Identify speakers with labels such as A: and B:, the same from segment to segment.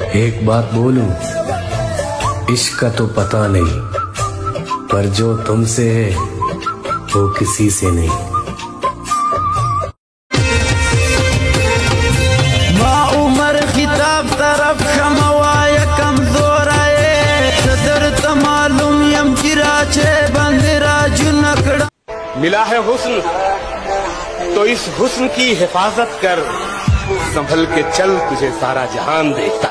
A: एक बात बोलूँ? इश्क का तो पता नहीं पर जो तुमसे है वो किसी से नहीं।
B: तरफ़ शमवाय आए। सदर तमालुम यम चिराचे बंदरा
C: मिला है हुस्न तो इस हुस्न की हिफाजत कर संभल के चल तुझे सारा जहान देखता।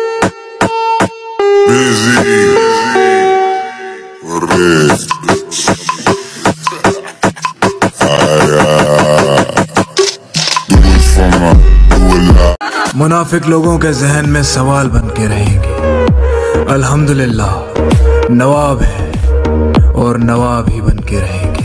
D: मुनाफिक लोगों के जहन में सवाल बन के रहेंगे अल्हम्दुलिल्लाह नवाब है और नवाब ही बन के रहेंगे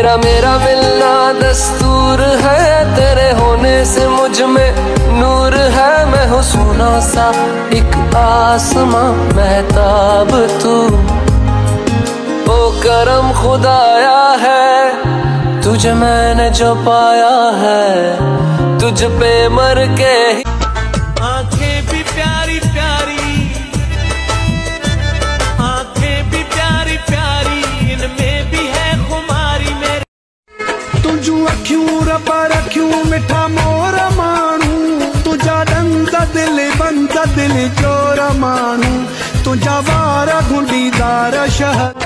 E: तेरा मेरा मिलना दस्तूर है, तेरे होने से मुझमें नूर है। मैं हूँ सोना सा, एक आसमां, महताब तू। ओ करम खुदाया है, तुझे मैंने जो पाया है, तुझ पे मर के ही
B: तुझू अखियूं रब रखियूं मिठा मोर माण्हू तुझा ॾंद दिल बंद दिल चोर माण्हू तुंहिंजा वार गुंडीदार शहर